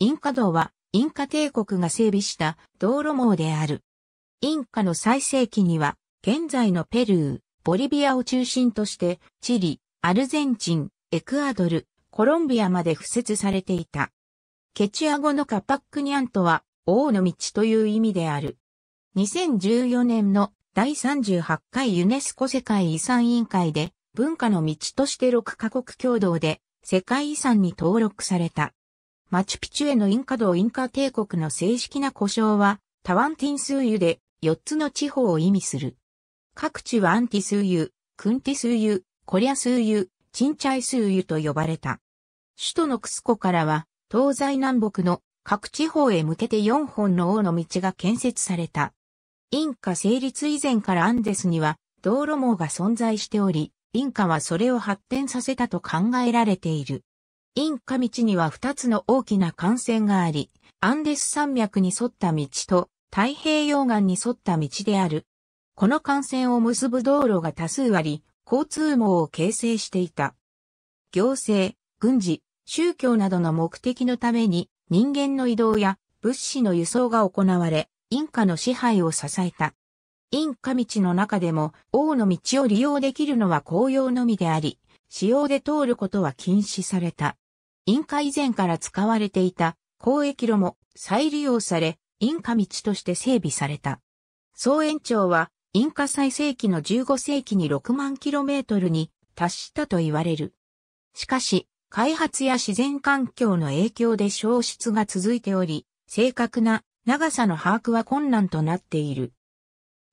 インカ道はインカ帝国が整備した道路網である。インカの最盛期には現在のペルー、ボリビアを中心としてチリ、アルゼンチン、エクアドル、コロンビアまで付設されていた。ケチア語のカパックニャンとは王の道という意味である。2014年の第38回ユネスコ世界遺産委員会で文化の道として6カ国共同で世界遺産に登録された。マチュピチュへのインカ道インカ帝国の正式な呼称はタワンティンスーユで4つの地方を意味する。各地はアンティスーユ、クンティスーユ、コリャスーユ、チンチャイスーユと呼ばれた。首都のクスコからは東西南北の各地方へ向けて4本の王の道が建設された。インカ成立以前からアンデスには道路網が存在しており、インカはそれを発展させたと考えられている。インカ道には2つの大きな幹線があり、アンデス山脈に沿った道と太平洋岸に沿った道である。この幹線を結ぶ道路が多数あり、交通網を形成していた。行政、軍事、宗教などの目的のために人間の移動や物資の輸送が行われ、インカの支配を支えた。インカ道の中でも王の道を利用できるのは紅葉のみであり、使用で通ることは禁止された。インカ以前から使われていた交易路も再利用され、インカ道として整備された。総延長はインカ最盛期の15世紀に6万キロメートルに達したと言われる。しかし、開発や自然環境の影響で消失が続いており、正確な長さの把握は困難となっている。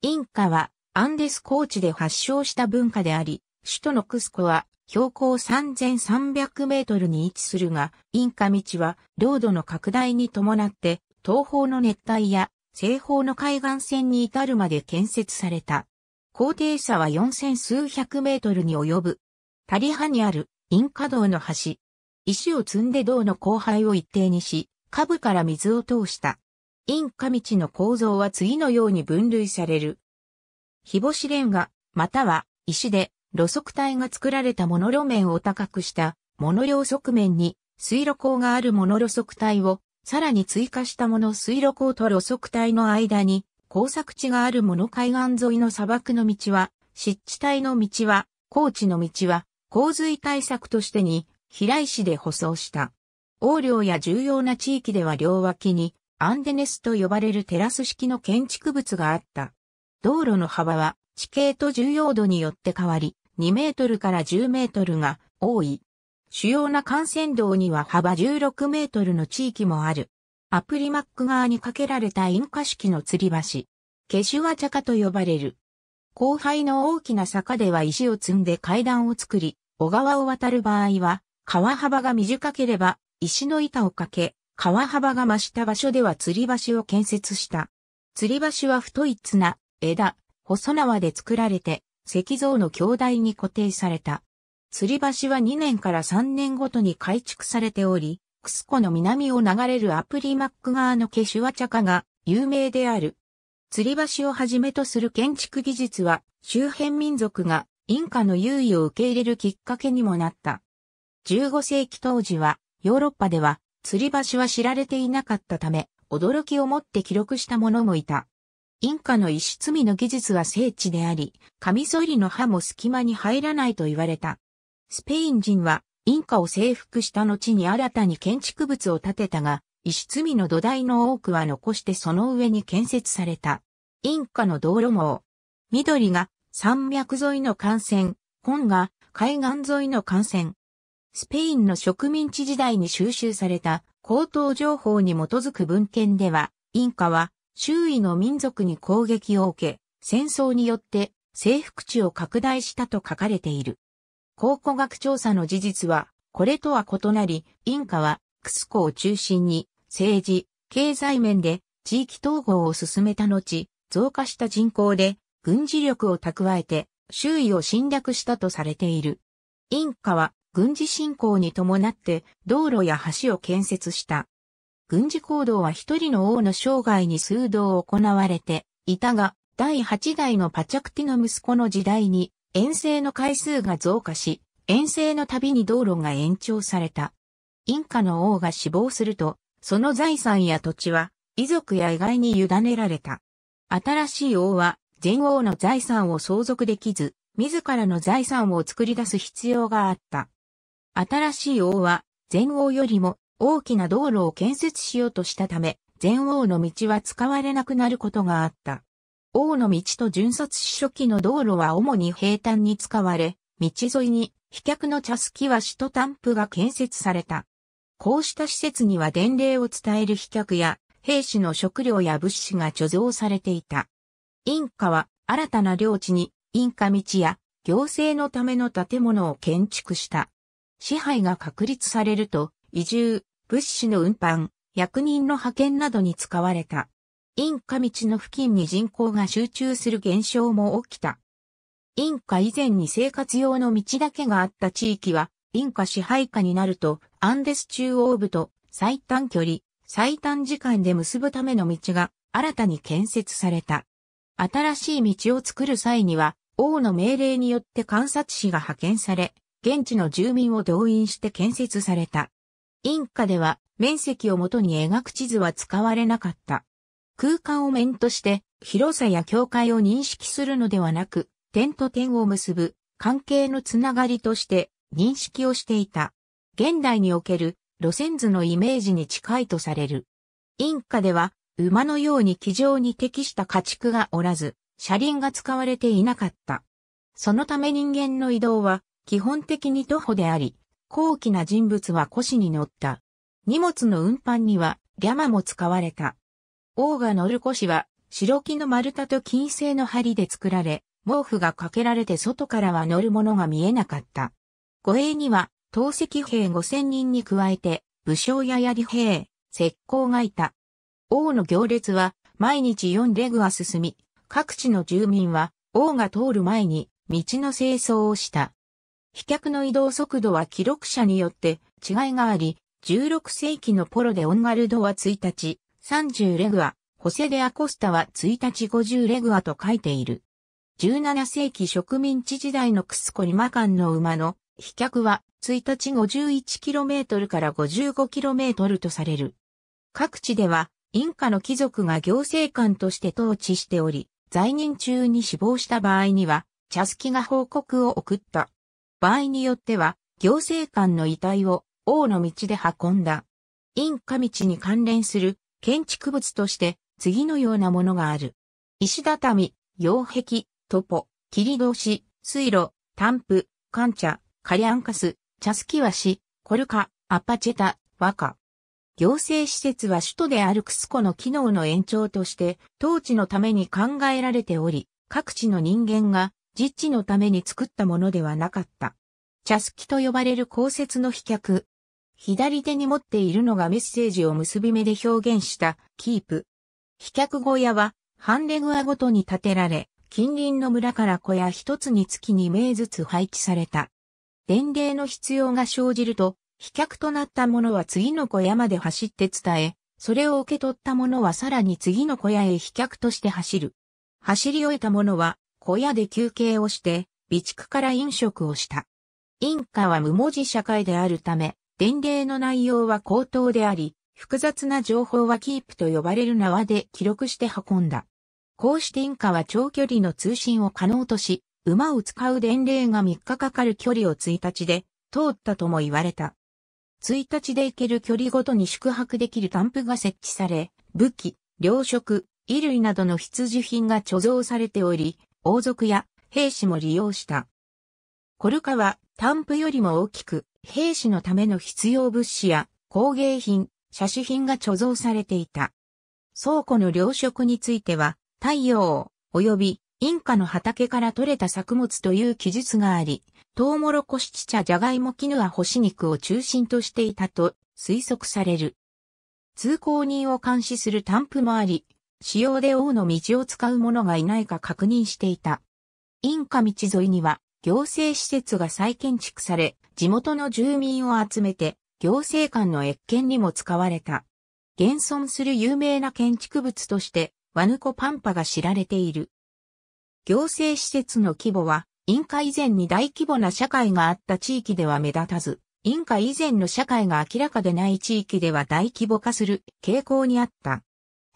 インカはアンデス高地で発祥した文化であり、首都のクスコは標高3300メートルに位置するが、インカ道は領土の拡大に伴って東方の熱帯や西方の海岸線に至るまで建設された。高低差は4000数百メートルに及ぶ。タリハにあるインカ道の橋。石を積んで道の広範を一定にし、下部から水を通した。インカ道の構造は次のように分類される。日干しレンガ、または石で路側帯が作られたモノ路面を高くしたモノ両側面に水路溝があるモノ路側帯をさらに追加したもの水路溝と路側帯の間に工作地があるモノ海岸沿いの砂漠の道は湿地帯の道は高地の道は洪水対策としてに、平石で舗装した。横領や重要な地域では両脇に、アンデネスと呼ばれるテラス式の建築物があった。道路の幅は地形と重要度によって変わり、2メートルから10メートルが多い。主要な幹線道には幅16メートルの地域もある。アプリマック側に架けられたインカ式の吊り橋。ケシュワチャカと呼ばれる。後輩の大きな坂では石を積んで階段を作り、小川を渡る場合は、川幅が短ければ、石の板をかけ、川幅が増した場所では吊り橋を建設した。吊り橋は太い綱、枝、細縄で作られて、石像の兄弟に固定された。吊り橋は2年から3年ごとに改築されており、クスコの南を流れるアプリマック側のケシュワチャカが有名である。吊り橋をはじめとする建築技術は周辺民族がインカの優位を受け入れるきっかけにもなった。15世紀当時は、ヨーロッパでは、吊り橋は知られていなかったため、驚きをもって記録した者もいた。インカの石積みの技術は精緻であり、カミソリの刃も隙間に入らないと言われた。スペイン人は、インカを征服した後に新たに建築物を建てたが、石積みの土台の多くは残してその上に建設された。インカの道路網。緑が山脈沿いの幹線、本が海岸沿いの幹線。スペインの植民地時代に収集された口頭情報に基づく文献では、インカは周囲の民族に攻撃を受け、戦争によって征服地を拡大したと書かれている。考古学調査の事実は、これとは異なり、インカはクスコを中心に政治、経済面で地域統合を進めた後、増加した人口で軍事力を蓄えて周囲を侵略したとされている。インカは軍事侵攻に伴って道路や橋を建設した。軍事行動は一人の王の生涯に数度行われていたが、第8代のパチャクティの息子の時代に遠征の回数が増加し、遠征のたびに道路が延長された。インカの王が死亡すると、その財産や土地は遺族や意外に委ねられた。新しい王は前王の財産を相続できず、自らの財産を作り出す必要があった。新しい王は前王よりも大きな道路を建設しようとしたため、前王の道は使われなくなることがあった。王の道と巡察初期の道路は主に平坦に使われ、道沿いに飛脚の茶隙は市と担布が建設された。こうした施設には伝令を伝える飛脚や兵士の食料や物資が貯蔵されていた。インカは新たな領地にインカ道や行政のための建物を建築した。支配が確立されると移住、物資の運搬、役人の派遣などに使われた。インカ道の付近に人口が集中する現象も起きた。インカ以前に生活用の道だけがあった地域は、インカ支配下になると、アンデス中央部と最短距離、最短時間で結ぶための道が新たに建設された。新しい道を作る際には、王の命令によって観察士が派遣され、現地の住民を動員して建設された。インカでは面積をもとに描く地図は使われなかった。空間を面として広さや境界を認識するのではなく、点と点を結ぶ関係のつながりとして認識をしていた。現代における路線図のイメージに近いとされる。インカでは馬のように騎乗に適した家畜がおらず、車輪が使われていなかった。そのため人間の移動は基本的に徒歩であり、高貴な人物は腰に乗った。荷物の運搬にはリャマも使われた。王が乗る腰は白木の丸太と金製の針で作られ、毛布がかけられて外からは乗るものが見えなかった。護衛には、投石兵5000人に加えて、武将や槍兵、石膏がいた。王の行列は、毎日4レグは進み、各地の住民は、王が通る前に、道の清掃をした。飛脚の移動速度は記録者によって違いがあり、16世紀のポロでオンガルドは1日、30レグア、ホセデアコスタは1日50レグアと書いている。17世紀植民地時代のクスコリマカンの馬の飛脚は1日 51km から 55km とされる。各地ではインカの貴族が行政官として統治しており、在任中に死亡した場合には、チャスキが報告を送った。場合によっては、行政官の遺体を王の道で運んだ。インカ道に関連する建築物として次のようなものがある。石畳、擁壁、トポ、切り通し、水路、タンプ、カンチャ、カリャンカス、チャスキワシ、コルカ、アパチェタ、ワカ。行政施設は首都であるクスコの機能の延長として統治のために考えられており、各地の人間が実地のために作ったものではなかった。チャスキと呼ばれる公設の飛脚。左手に持っているのがメッセージを結び目で表現したキープ。飛脚小屋は半レグアごとに建てられ、近隣の村から小屋一つにつき2名ずつ配置された。伝令の必要が生じると、飛脚となった者は次の小屋まで走って伝え、それを受け取った者はさらに次の小屋へ飛脚として走る。走り終えた者は小屋で休憩をして、備蓄から飲食をした。インカは無文字社会であるため、伝令の内容は口頭であり、複雑な情報はキープと呼ばれる縄で記録して運んだ。こうしてインカは長距離の通信を可能とし、馬を使う伝令が3日かかる距離を1日で通ったとも言われた。1日で行ける距離ごとに宿泊できるタンプが設置され、武器、糧食、衣類などの必需品が貯蔵されており、王族や兵士も利用した。コルカはタンプよりも大きく、兵士のための必要物資や工芸品、写真品が貯蔵されていた。倉庫の糧食については、太陽、及びインカの畑から採れた作物という記述があり、トウモロコシチ茶、ジャガイモキヌア干し肉を中心としていたと推測される。通行人を監視する担布もあり、使用で王の道を使う者がいないか確認していた。インカ道沿いには行政施設が再建築され、地元の住民を集めて行政官の越見にも使われた。現存する有名な建築物としてワヌコパンパが知られている。行政施設の規模は、インカ以前に大規模な社会があった地域では目立たず、インカ以前の社会が明らかでない地域では大規模化する傾向にあった。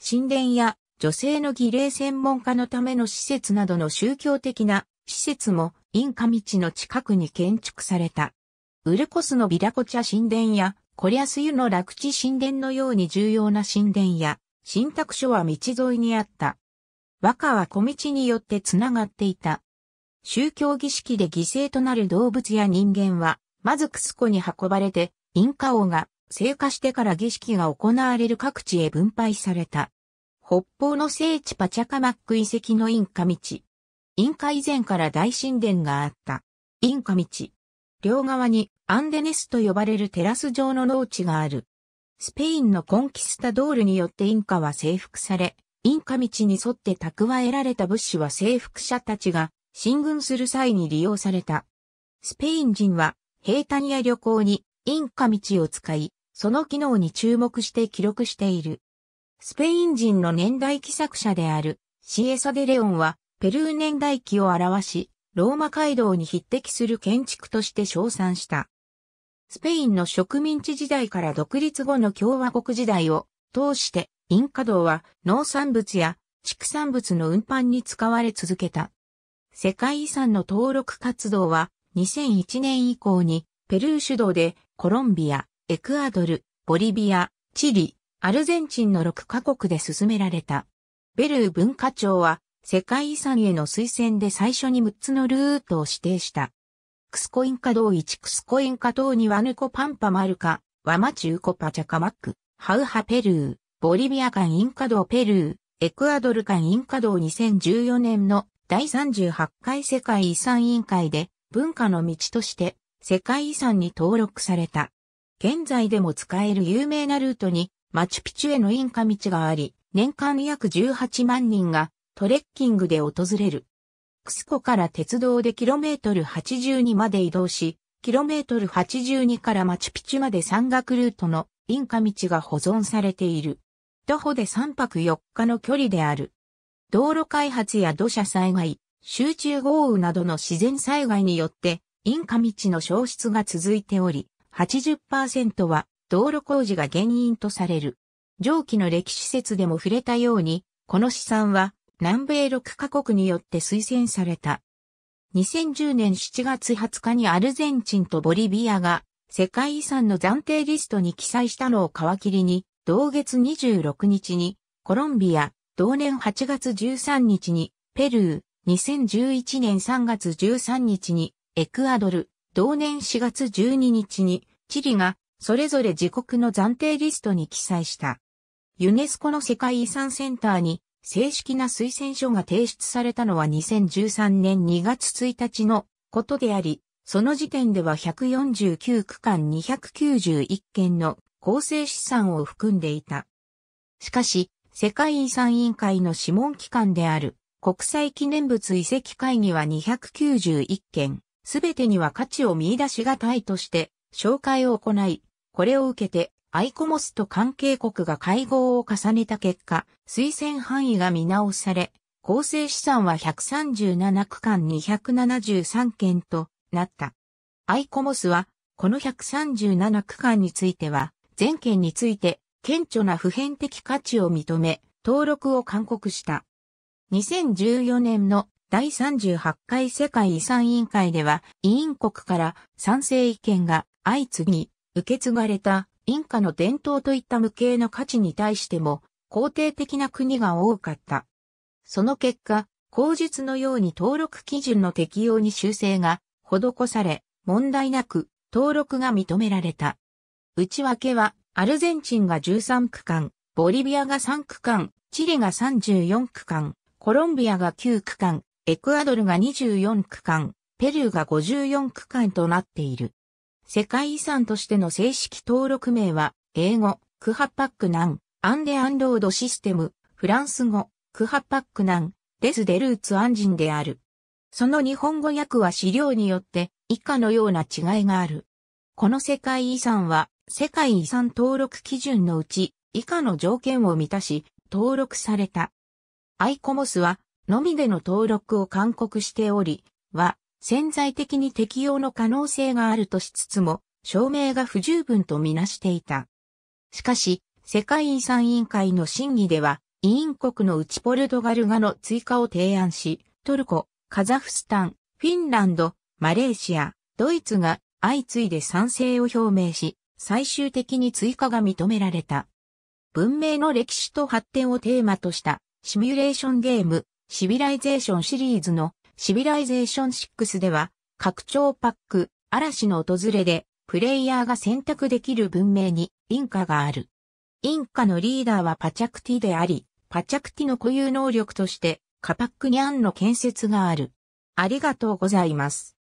神殿や女性の儀礼専門家のための施設などの宗教的な施設もインカ道の近くに建築された。ウルコスのビラコチャ神殿やコリアス湯の楽地神殿のように重要な神殿や神託所は道沿いにあった。和歌は小道によってつながっていた。宗教儀式で犠牲となる動物や人間はまずクスコに運ばれて、インカ王が聖火してから儀式が行われる各地へ分配された。北方の聖地パチャカマック遺跡のインカ道。インカ以前から大神殿があった。インカ道。両側にアンデネスと呼ばれるテラス状の農地がある。スペインのコンキスタドールによってインカは征服され、インカ道に沿って蓄えられた物資は征服者たちが進軍する際に利用された。スペイン人は平坦や旅行にインカ道を使い、その機能に注目して記録している。スペイン人の年代記作者であるシエサ・デ・レオンはペルー年代記を表し、ローマ街道に匹敵する建築として称賛した。スペインの植民地時代から独立後の共和国時代を通してインカ道は農産物や畜産物の運搬に使われ続けた。世界遺産の登録活動は2001年以降にペルー主導でコロンビア、エクアドル、ボリビア、チリ、アルゼンチンの6カ国で進められた。ベルー文化庁は世界遺産への推薦で最初に6つのルートを指定した。クスコインカ島1クスコインカ島にワヌコパンパマルカ、ワマチューコパチャカマック、ハウハペルー、ボリビア間インカ道ペルー、エクアドル間インカ道2014年の第38回世界遺産委員会で文化の道として世界遺産に登録された。現在でも使える有名なルートにマチュピチュへのインカ道があり、年間約18万人がトレッキングで訪れる。クスコから鉄道でキロメートル82まで移動し、キロメートル82からマチュピチュまで山岳ルートのインカ道が保存されている。徒歩で3泊4日の距離である。道路開発や土砂災害、集中豪雨などの自然災害によって、インカ道の消失が続いており、80%は道路工事が原因とされる。上記の歴史説でも触れたように、この試算は南米6カ国によって推薦された。2010年7月20日にアルゼンチンとボリビアが世界遺産の暫定リストに記載したのを皮切りに、同月26日にコロンビア、同年8月13日にペルー、2011年3月13日にエクアドル、同年4月12日にチリがそれぞれ自国の暫定リストに記載した。ユネスコの世界遺産センターに正式な推薦書が提出されたのは2013年2月1日のことであり、その時点では149区間291件の構成資産を含んでいた。しかし、世界遺産委員会の諮問機関である国際記念物遺跡会議は291件、すべてには価値を見出しがたいとして、紹介を行い、これを受けて、アイコモスと関係国が会合を重ねた結果、推薦範囲が見直され、構成資産は137区間273件となった。アイコモスは、この137区間については、全件について、顕著な普遍的価値を認め、登録を勧告した。2014年の第38回世界遺産委員会では、委員国から賛成意見が相次ぎ、受け継がれたインカの伝統といった無形の価値に対しても、肯定的な国が多かった。その結果、口述のように登録基準の適用に修正が施され、問題なく登録が認められた。内訳は、アルゼンチンが13区間、ボリビアが3区間、チリが34区間、コロンビアが9区間、エクアドルが24区間、ペルーが54区間となっている。世界遺産としての正式登録名は、英語、クハパックナン、アンデアンロードシステム、フランス語、クハパックナン、デスデルーツアンジンである。その日本語訳は資料によって以下のような違いがある。この世界遺産は世界遺産登録基準のうち以下の条件を満たし登録された。アイコモスは、のみでの登録を勧告しており、は、潜在的に適用の可能性があるとしつつも、証明が不十分とみなしていた。しかし、世界遺産委員会の審議では、委員国のうちポルトガルがの追加を提案し、トルコ、カザフスタン、フィンランド、マレーシア、ドイツが相次いで賛成を表明し、最終的に追加が認められた。文明の歴史と発展をテーマとしたシミュレーションゲーム、シビライゼーションシリーズのシビライゼーション6では、拡張パック、嵐の訪れで、プレイヤーが選択できる文明にインカがある。インカのリーダーはパチャクティであり、パチャクティの固有能力として、カパックニャンの建設がある。ありがとうございます。